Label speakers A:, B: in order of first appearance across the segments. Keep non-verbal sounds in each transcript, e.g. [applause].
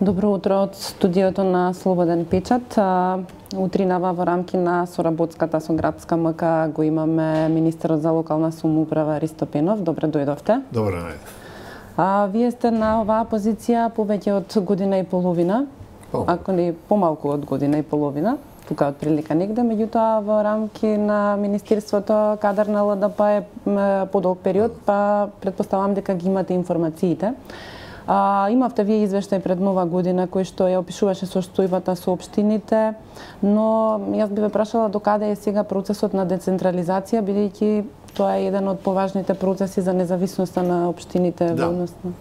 A: Добро утро од студиото на Слободен печат. Утринава во рамки на соработската со градска МК го имаме министерот за локална самоуправа Ристо Пенов. Добре дојдовте.
B: Добре
A: А, вие сте на оваа позиција повеќе од година и половина, По. ако не помалку од година и половина, тука од прилика негде, меѓутоа во рамки на Министерството кадар на ЛДП е подолг период, па предпоставам дека ги имате информациите. А, имавте вие извештај пред нова година кој што ја опишуваше состојбата со општините, но јас би ве прашала до каде е сега процесот на децентрализација, бидејќи тоа е еден од поважните процеси за независноста на општините
B: да.
A: во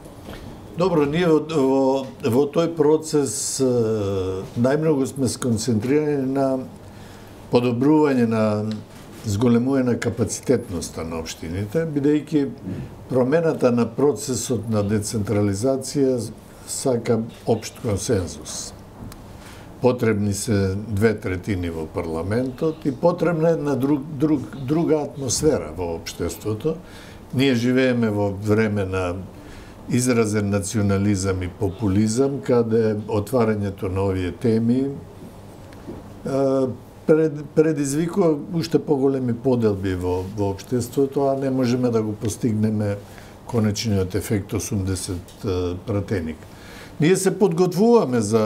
B: Добро, ние во, во, во тој процес најмногу сме сконцентрирани на подобрување на зголемување на капацитетноста на општините, бидејќи промената на процесот на децентрализација сака општ консензус. Потребни се две третини во парламентот и потребна една друг, друг, друга атмосфера во општеството. Ние живееме во време на изразен национализам и популизам, каде отварањето на овие теми пред, предизвикува уште поголеми поделби во, во обштеството, а не можеме да го постигнеме конечниот ефект 80 пратеник. Ние се подготвуваме за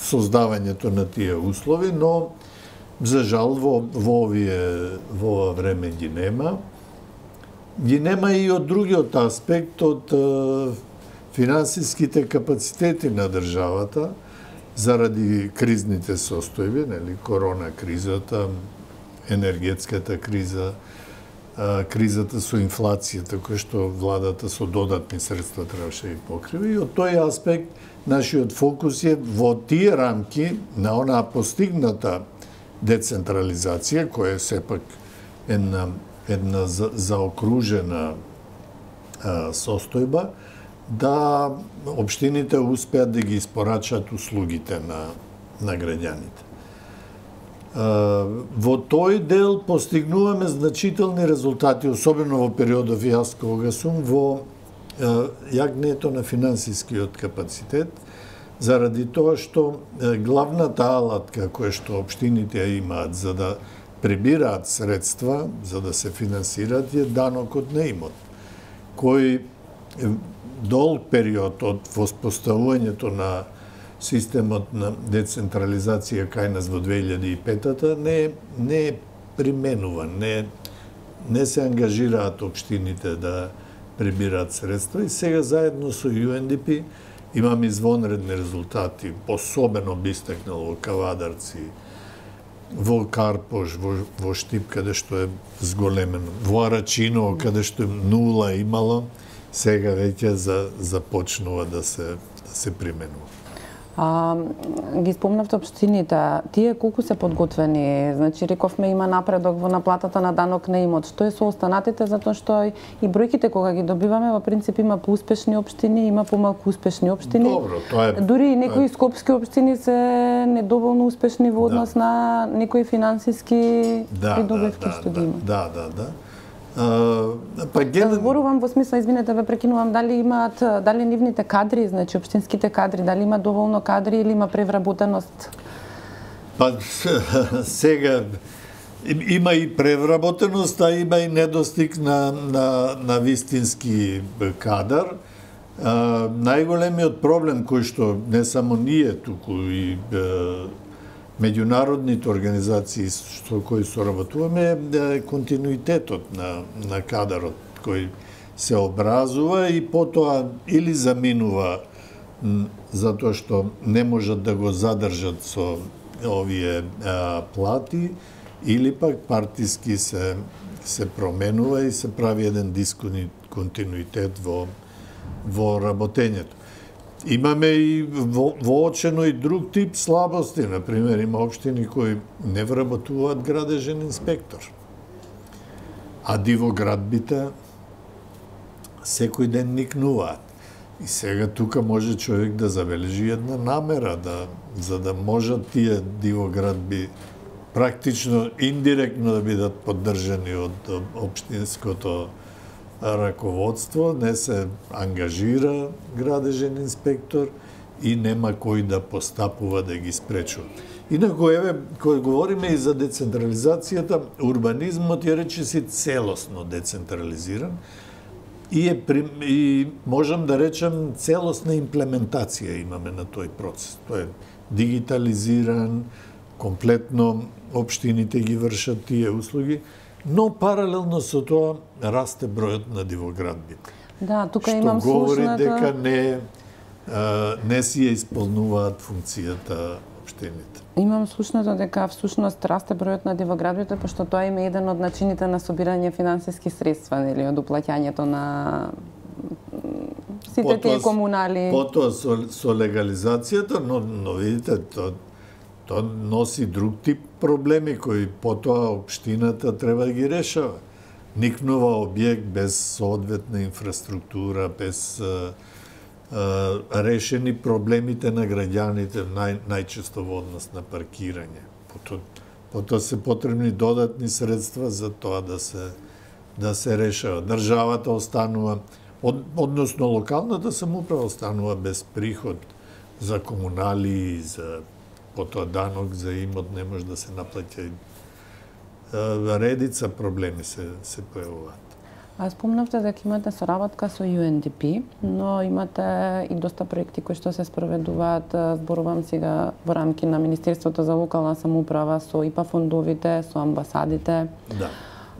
B: создавањето на тие услови, но за жал во, во овие во ова време ги нема. Ги нема и од другиот аспект од финансиските капацитети на државата, заради кризните состојби, нели, корона кризата, енергетската криза, кризата со инфлацијата, која што владата со додатни средства требаше да покриви. И од тој аспект, нашиот фокус е во тие рамки на онаа постигната децентрализација, која е сепак една, една заокружена состојба, да општините успеат да ги испорачат услугите на, на граѓаните. Во тој дел постигнуваме значителни резултати, особено во периодов јас кога сум во јагнето на финансискиот капацитет, заради тоа што главната алатка која што општините ја имаат за да прибираат средства, за да се финансираат, е данокот на имот, кој долг период од воспоставувањето на системот на децентрализација кај нас во 2005-та не, не е применуван, не, не се ангажираат општините да прибираат средства и сега заедно со UNDP имаме извонредни резултати, особено би во Кавадарци, во Карпош, во, во Штип, каде што е зголемено, во Арачино, каде што е нула имало, сега веќе за, започнува да се, да се применува.
A: А, ги спомнавте општините, тие колку се подготвени? Значи, рековме има напредок во наплатата на данок на имот. Што е со останатите, затоа што и бројките кога ги добиваме, во принцип има поуспешни општини, има помалку успешни општини.
B: Добро, тоа е...
A: Дури и некои скопски општини се недоволно успешни во однос да. на некои финансиски да, придобивки
B: да,
A: што
B: да,
A: ги има.
B: Да, да, да па ген...
A: Зборувам во смисла, извинете, ве прекинувам, дали имаат, дали нивните кадри, значи општинските кадри, дали има доволно кадри или има превработеност?
B: Па [laughs] сега има и превработеност, а има и недостиг на, на, на вистински кадар. А, најголемиот проблем кој што не само ние туку и меѓународните организации со кои соработуваме е континуитетот на, на кадарот кој се образува и потоа или заминува затоа што не можат да го задржат со овие а, плати или пак партиски се се променува и се прави еден дисконтинуитет во во работењето. Имаме и во, воочено и друг тип слабости. Например, има општини кои не вработуваат градежен инспектор. А дивоградбите секој ден никнуваат. И сега тука може човек да забележи една намера да за да можат тие дивоградби, практично индиректно да бидат поддржани од општинското раководство, не се ангажира градежен инспектор и нема кој да постапува да ги спречува. Инако, еве, кој говориме и за децентрализацијата, урбанизмот е речиси целосно децентрализиран и, е, и можам да речам целосна имплементација имаме на тој процес. Тој е дигитализиран, комплетно општините ги вршат тие услуги, но паралелно со тоа расте бројот на дивоградбите.
A: Да, тука
B: што
A: имам
B: говори
A: слушната...
B: дека не не си ја исполнуваат функцијата општините.
A: Имам слушното дека всушност расте бројот на дивоградбите, пошто тоа е еден од начините на собирање финансиски средства, нели, од уплаќањето на сите тие комунали.
B: Потоа со, со легализацијата, но, но видите, тоа тоа носи друг тип проблеми кои потоа општината треба да ги решава. Никнува објект без соодветна инфраструктура, без а, а, решени проблемите на граѓаните, нај, најчесто во однос на паркирање. Потоа, потоа се потребни додатни средства за тоа да се да се решава. Државата останува од, односно локалната самоуправа останува без приход за комунали, за потоа данок за имот не може да се наплаќа. Редица проблеми се се појавуваат.
A: А спомнавте дека имате соработка со UNDP, но имате и доста проекти кои што се спроведуваат, зборувам сега во рамки на Министерството за локална самоуправа со ИПА фондовите, со амбасадите.
B: Да.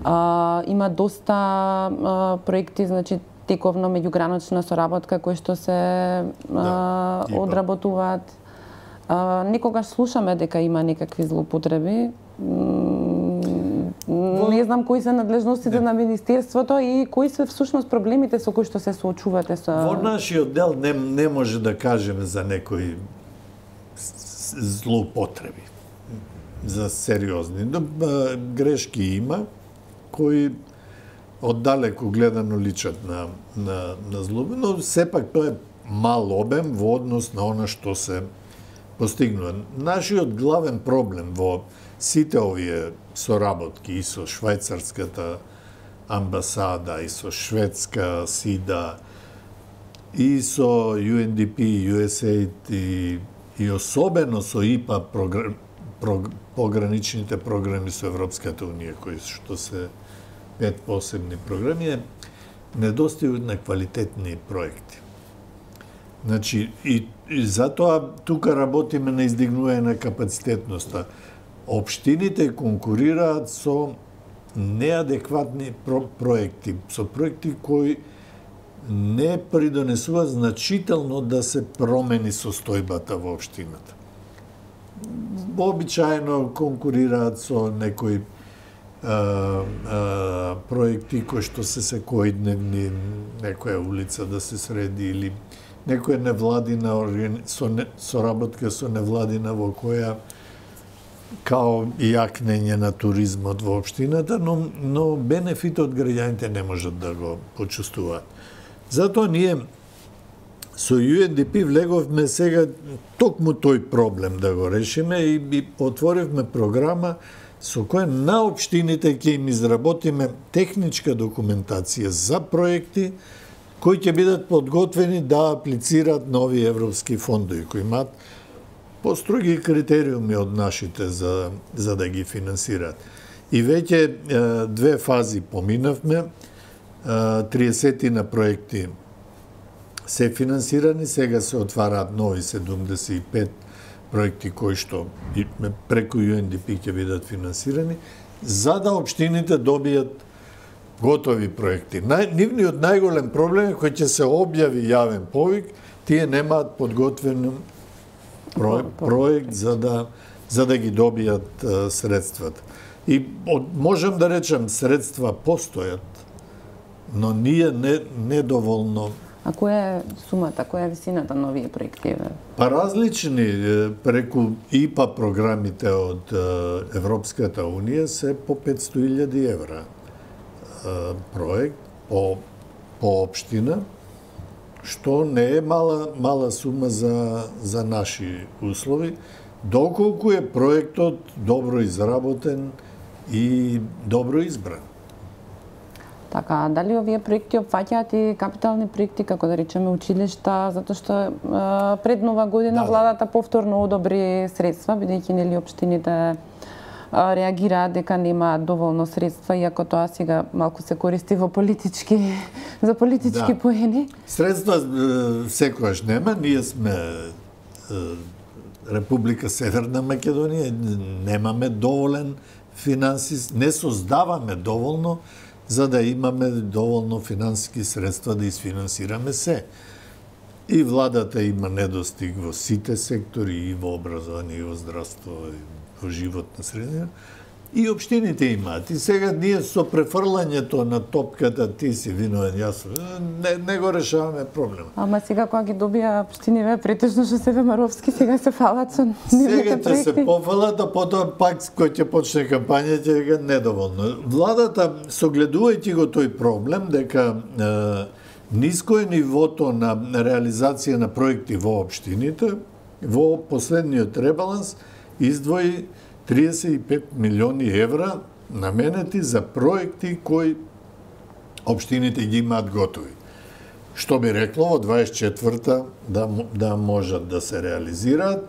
A: А, има доста а, проекти, значи тековно меѓугранична соработка кои што се да, а, одработуваат. А, некогаш слушаме дека има некакви злоупотреби. Не знам кои се надлежностите не. на Министерството и кои се всушност проблемите со кои што се соочувате со...
B: Во нашиот дел не, не може да кажеме за некои злоупотреби за сериозни. Грешки има кои оддалеку гледано личат на, на, на злоби, но сепак тоа е мал обем во однос на она што се постигнува. Нашиот главен проблем во сите овие соработки и со швајцарската амбасада, и со шведска СИДА, и со UNDP, USAID и, и особено со ИПА програм, пограничните програми со Европската Унија, кои што се пет посебни програми е недостигот на квалитетни проекти. Значи, и, и затоа тука работиме на издигнување на капацитетноста. Обштините конкурираат со неадекватни про проекти, со проекти кои не придонесува значително да се промени состојбата во општината. Обичајно конкурираат со некои а, проекти кои што се секојдневни, некоја улица да се среди или некоја невладина со не, соработка со невладина во која као јакнење на туризмот во општината, но, но бенефитот граѓаните не можат да го почувствуваат. Затоа ние со UNDP влеговме сега токму тој проблем да го решиме и, и отворивме програма со која на општините ќе им изработиме техничка документација за проекти кои ќе бидат подготвени да аплицираат нови европски фондови кои имаат построги критериуми од нашите за, за да ги финансираат. И веќе две фази поминавме, 30 на проекти се финансирани, сега се отвараат нови 75 проекти кои што преку UNDP ќе бидат финансирани, за да општините добијат готови проекти. Нај, нивниот најголем проблем е кој ќе се објави јавен повик, тие немаат подготвен проект, проект за да за да ги добијат а, средствата. И од, можам да речем средства постојат, но ние не недоволно
A: А која е сумата, која е висината на овие проекти?
B: Па различни преку ИПА програмите од Европската Унија се по 500.000 евра проект по по општина што не е мала мала сума за за наши услови доколку е проектот добро изработен и добро избран.
A: Така, дали овие проекти опфаќаат и капитални проекти, како да речеме училишта, затоа што е, пред нова година да, да. владата повторно одобри средства, бидејќи нели општините реагираат дека немаат доволно средства, иако тоа сега малку се користи во политички за политички да. поени.
B: Средства секогаш нема, ние сме Република Северна Македонија, немаме доволен финансис, не создаваме доволно за да имаме доволно финансиски средства да изфинансираме се. И владата има недостиг во сите сектори, и во образование, и во здравство, и во животна средина. И општините имаат. И сега ние со префрлањето на топката ти си виновен, јас не, не го решаваме проблем.
A: Ама сега кога ги добија општиниве, претежно што се Маровски, сега се фалат со
B: Сега ќе се пофалат, а потоа пак кој ќе почне кампања ќе недоволно. Владата согледувајќи го тој проблем дека е, ниско е нивото на реализација на проекти во општините, во последниот ребаланс издвои 35 милиони евра наменети за проекти кои општините ги имаат готови. Што би рекло во 24-та да, да можат да се реализираат.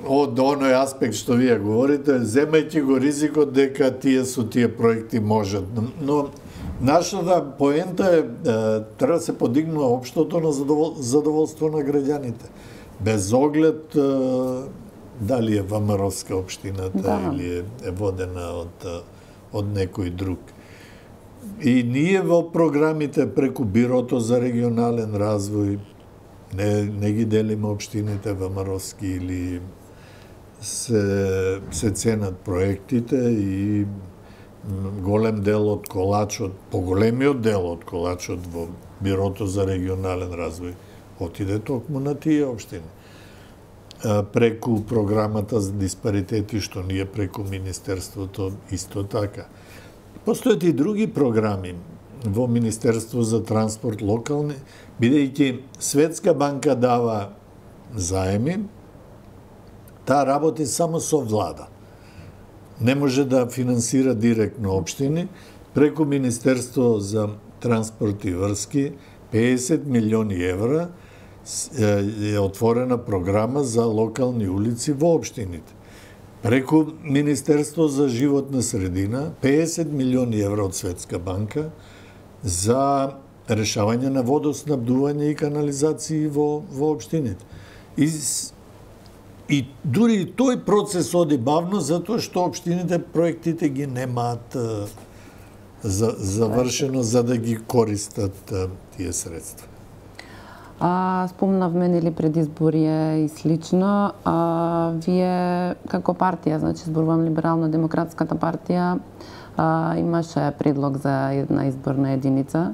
B: Од оној аспект што вие говорите, земајќи го ризикот дека тие со тие проекти можат. Но нашата поента е, треба да се подигнува општото на задовол, задоволство на граѓаните. Без оглед дали е Вамаровска општината да. или е, е водена од, од некој друг. И ние во програмите преку Бирото за регионален развој не, не ги делиме општините Вамаровски или се, се ценат проектите и голем дел од колачот, поголемиот дел од колачот во Бирото за регионален развој отиде токму на тие општини преку програмата за диспаритети што ние преку Министерството исто така. Постојат и други програми во Министерство за транспорт локални, бидејќи Светска банка дава заеми, таа работи само со влада. Не може да финансира директно општини, преку Министерство за транспорт и врски 50 милиони евра е отворена програма за локални улици во општините. Преку Министерство за животна средина 50 милиони евра од Светска банка за решавање на водоснабдување и канализации во, во општините. И, и дури и тој процес оди бавно затоа што општините проектите ги немаат за, завршено за да ги користат тие средства.
A: А, спомнавме нели предизборие и слично. А, вие како партија, значи зборувам либерално демократската партија, а, имаше предлог за една изборна единица.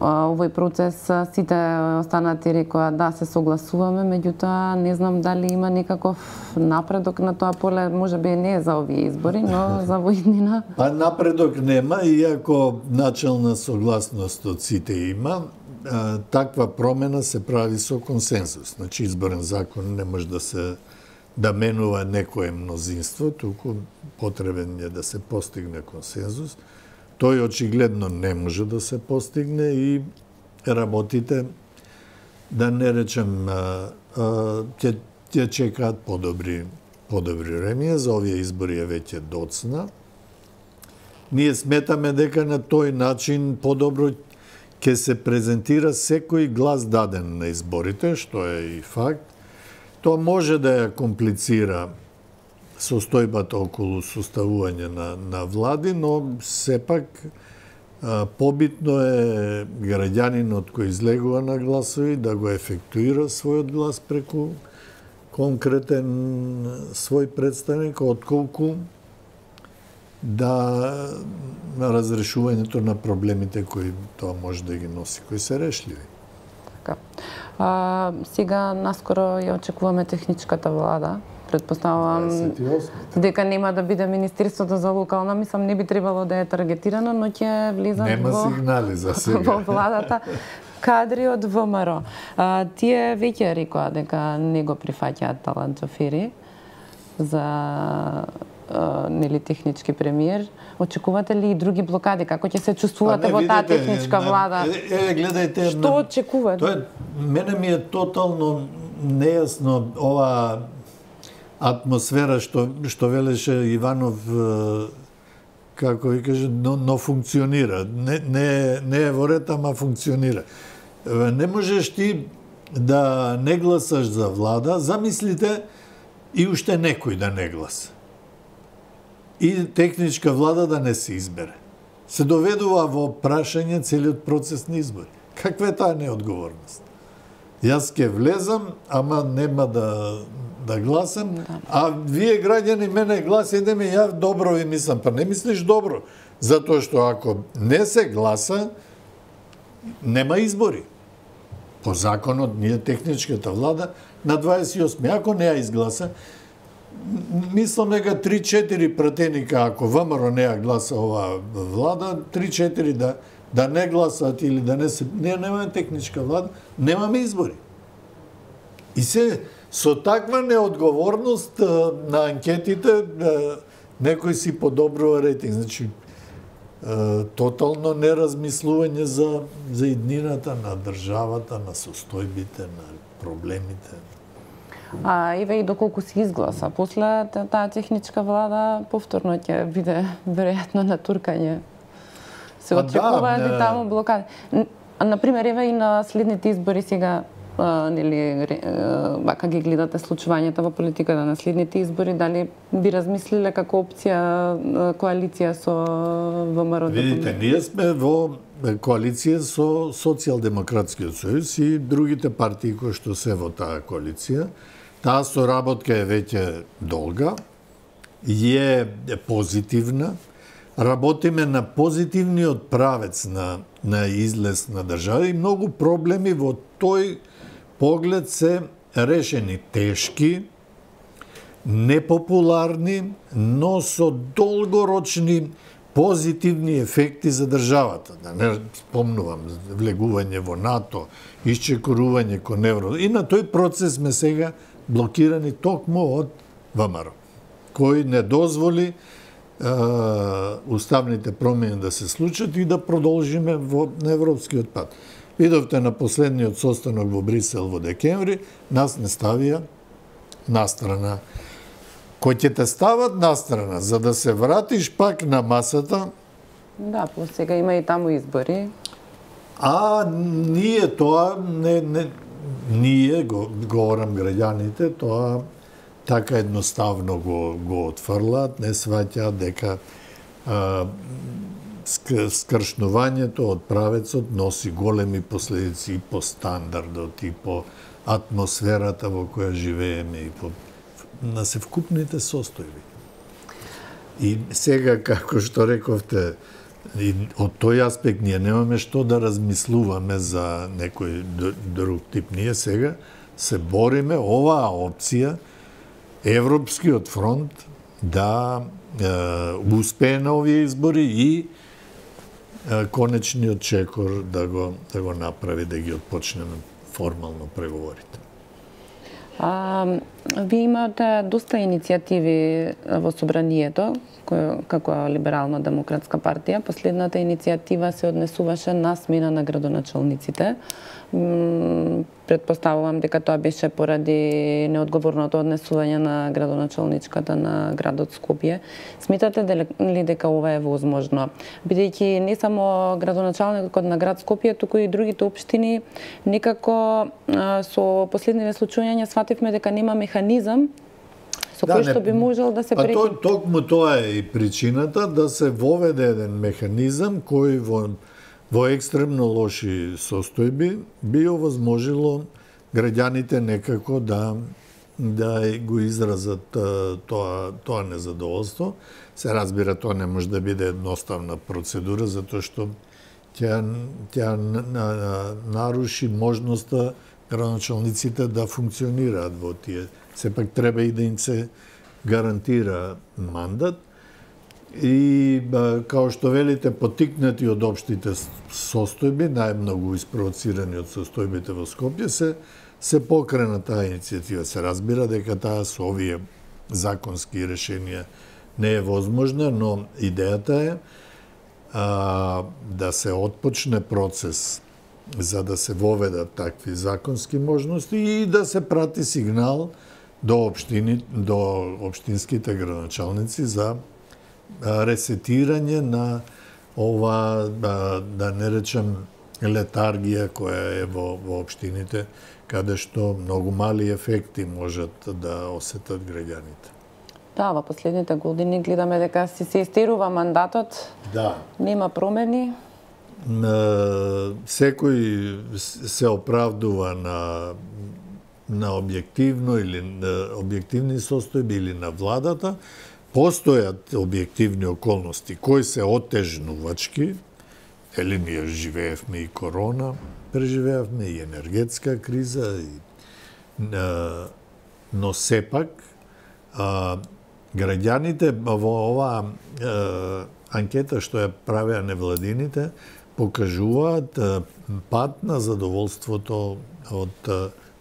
A: А, овој процес сите останати рекоа да се согласуваме, меѓутоа не знам дали има некаков напредок на тоа поле, може би не за овие избори, но за [laughs] воиднина.
B: Па напредок нема, иако начална согласност од сите има, таква промена се прави со консензус. Значи, изборен закон не може да се да менува некое мнозинство, туку потребен е да се постигне консензус. Тој очигледно не може да се постигне и работите, да не речем, ќе, ќе чекаат подобри, подобри ремија За овие избори е веќе доцна. Ние сметаме дека на тој начин подобро ќе се презентира секој глас даден на изборите, што е и факт. Тоа може да ја комплицира состојбата околу составување на, на влади, но сепак а, побитно е граѓанинот кој излегува на гласови да го ефектуира својот глас преку конкретен свој представник, отколку да на разрешувањето на проблемите кои тоа може да ги носи, кои се решливи.
A: Така. А, сега наскоро ја очекуваме техничката влада. Предпоставувам 28. дека нема да биде Министерството за локална, мислам не би требало да е таргетирано, но ќе влизат
B: нема во сигнали за сега. [laughs]
A: во владата кадри од ВМРО. А, тие веќе рекоа дека не го прифаќаат талант за нели технички премиер, очекувате ли и други блокади? Како ќе се чувствувате
B: Па
A: во таа техничка влада?
B: Е, е, гледајте,
A: Што очекувате?
B: Тоа е, мене ми е тотално нејасно ова атмосфера што што велеше Иванов како ви каже, но, но функционира. Не, не, не е во ред, ама функционира. Не можеш ти да не гласаш за влада, замислите и уште некој да не гласа. И техничка влада да не се избере. Се доведува во прашање целиот процес на избори. Каква е таа неодговорност? Јас ќе влезам, ама нема да да гласам, да. а вие граѓани мене гласите ми, ја добро ви мислам, па не мислиш добро, затоа што ако не се гласа, нема избори. По законот, ние техничката влада, на 28. Ако не ја изгласа, мислам дека 3-4 пратеника, ако ВМРО не ја гласа ова влада, 3-4 да, да не гласат или да не се... Не, немаме техничка влада, немаме избори. И се, со таква неодговорност на анкетите, некој си подобрува рейтинг. Значи, тотално неразмислување за, за иднината на државата, на состојбите, на проблемите.
A: А еве и доколку се изгласа, после таа техничка влада повторно ќе биде веројатно на туркање. Се па очекува да, и таму блокади. Например, еве и на следните избори сега нели вака ги гледате случувањата во политиката на следните избори, дали би размислиле како опција коалиција со ВМРО?
B: Видите, ние сме во коалиција со Социјалдемократскиот сојуз и другите партии кои што се во таа коалиција. Таа соработка е веќе долга, е позитивна, работиме на позитивниот правец на, на излез на држава и многу проблеми во тој поглед се решени тешки, непопуларни, но со долгорочни позитивни ефекти за државата. Да не спомнувам, влегување во НАТО, исчекорување кон евро. И на тој процес сме сега блокирани токму од ВМРО, кој не дозволи е, уставните промени да се случат и да продолжиме во европскиот пат. Видовте на последниот состанок во Брисел во декември, нас не ставија настрана. Кој ќе те стават настрана, за да се вратиш пак на масата...
A: Да, по сега има и таму избори.
B: А ние тоа не, не ние го говорам граѓаните, тоа така едноставно го го отфрлаат, не сваќаат дека а, скршнувањето од правецот носи големи последици и по стандардот, и по атмосферата во која живееме, и по на севкупните состојби. И сега, како што рековте, и од тој аспект ние немаме што да размислуваме за некој друг тип. Ние сега се бориме оваа опција Европскиот фронт да е, успее на овие избори и конечниот чекор да го да го направи да ги отпочнеме формално преговорите.
A: А, вие имате доста иницијативи во собранието, кој, како либерално-демократска партија. Последната иницијатива се однесуваше на смена на градоначалниците предпоставувам дека тоа беше поради неодговорното однесување на градоначалничката на градот Скопје. Сметате ли дека ова е возможно? Бидејќи не само градоначалникот на град Скопје, туку и другите општини некако со последниве случувања свативме дека нема механизам со да, кој што би можел да се
B: па, преки... токму тоа е и причината да се воведе еден механизам кој во во екстремно лоши состојби би овозможило граѓаните некако да да го изразат тоа тоа незадоволство. Се разбира тоа не може да биде едноставна процедура затоа што ќе ќе наруши можноста граначалниците да функционираат во тие. Сепак треба и да им се гарантира мандат и као што велите потикнати од обштите состојби, најмногу испровоцирани од состојбите во Скопје се се покрена таа иницијатива. Се разбира дека таа со овие законски решенија не е возможна, но идејата е а, да се отпочне процес за да се воведат такви законски можности и да се прати сигнал до општини, до општинските градоначалници за ресетирање на ова, да, да не речем, летаргија која е во, во општините, каде што многу мали ефекти можат да осетат граѓаните.
A: Да, во последните години гледаме дека си се истерува мандатот.
B: Да.
A: Нема промени.
B: Секој се оправдува на на објективно или на објективни состојби или на владата, постојат објективни околности кои се отежнувачки, ели ние живеевме и корона, преживеавме и енергетска криза, и, но сепак а, граѓаните во оваа анкета што ја правеа невладините покажуваат пат на задоволството од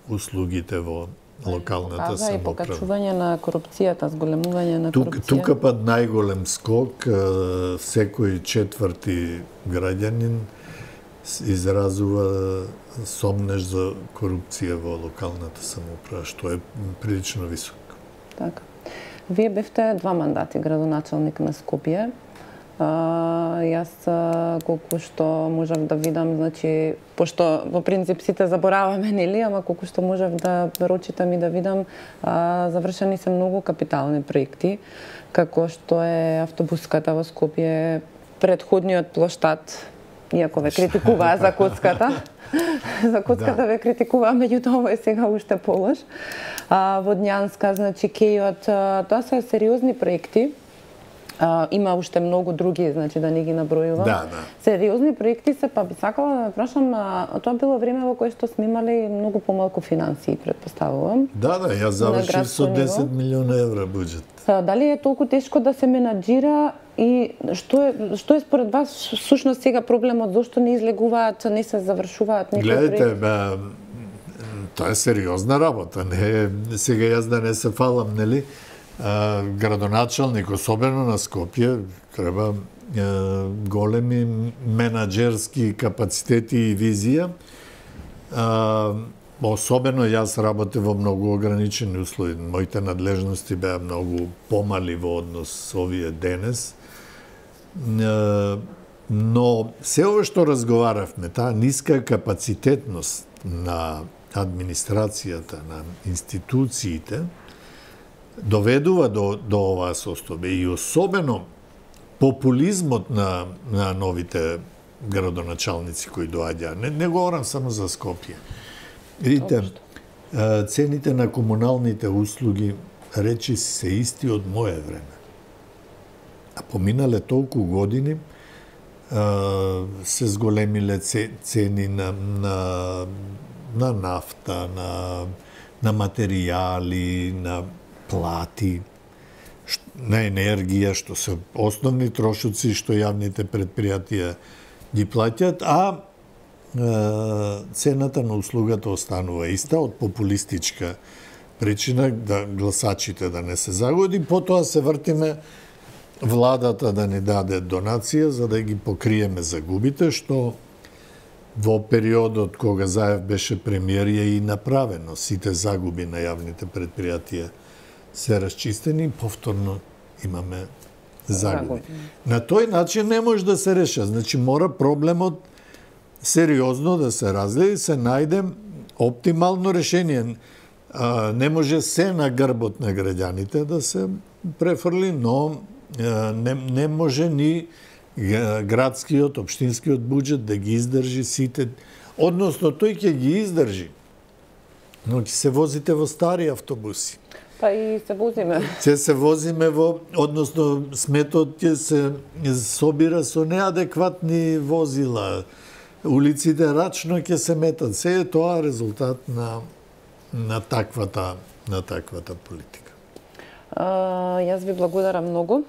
B: услугите во локалната
A: самоуправа. и покачување на корупцијата, зголемување на
B: корупција. Тук, тука пат најголем скок, секој четврти граѓанин изразува сомнеш за корупција во локалната самоуправа, што е прилично високо.
A: Така. Вие бевте два мандати градоначалник на Скопје. А, јас колку што можев да видам, значи, пошто во принцип сите забораваме, [laughs] нели, ама колку што можев да прочитам и да видам, а, завршени се многу капитални проекти, како што е автобуската во Скопје, предходниот плоштад, иако ве критикуваа за коцката. [laughs] за коцката да. ве критикуваа, меѓутоа [laughs] ова е сега уште полош. А, Водњанска, значи Кејот, тоа се сериозни проекти А, има уште многу други, значи да не ги набројувам.
B: Да, да.
A: Сериозни проекти се, па би сакала да прашам, а, тоа било време во кое што сме имали многу помалку финансии, предпоставувам.
B: Да, да, јас завршив со 10 ниво. милиона евра буџет.
A: Дали е толку тешко да се менаџира и што е што е според вас сушност сега проблемот зошто не излегуваат, не се завршуваат некои
B: Гледате, бе, тоа е сериозна работа, не сега јас да не се фалам, нели? Градоначалник, особено на Скопје, треба големи менаџерски капацитети и визија. Особено јас работев во многу ограничени услови. Моите надлежности беа многу помали во однос со овие денес. Но се ова што разговаравме, таа ниска капацитетност на администрацијата, на институциите, доведува до, до оваа состојба и особено популизмот на, на новите градоначалници кои доаѓаа. Не, не говорам само за Скопје. Видите, цените на комуналните услуги речи се исти од моје време. А поминале толку години, се зголемиле цени на, на, на нафта, на, на материјали, на плати, на енергија, што се основни трошоци што јавните предпријатија ги платјат, а цената на услугата останува иста од популистичка причина да гласачите да не се загоди, потоа се вртиме владата да не даде донација за да ги покриеме загубите, што во периодот кога Заев беше премиер е и направено. Сите загуби на јавните предпријатија се расчистени, повторно имаме загуби. На тој начин не може да се реша. Значи, мора проблемот сериозно да се разгледа и се најде оптимално решение. А, не може се на грбот на граѓаните да се префрли, но а, не, не може ни градскиот, општинскиот буџет да ги издржи сите. Односно, тој ќе ги издржи, но ќе се возите во стари автобуси.
A: Па и се возиме.
B: Ќе се возиме во, односно сметот ќе се собира со неадекватни возила. Улиците рачно ќе се метат. Се е тоа резултат на на таквата на таквата политика.
A: А, јас ви благодарам многу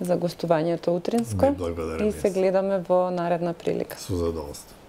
A: за гостувањето утринско.
B: и
A: се гледаме во наредна прилика.
B: Со задоволство.